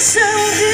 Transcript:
deixam de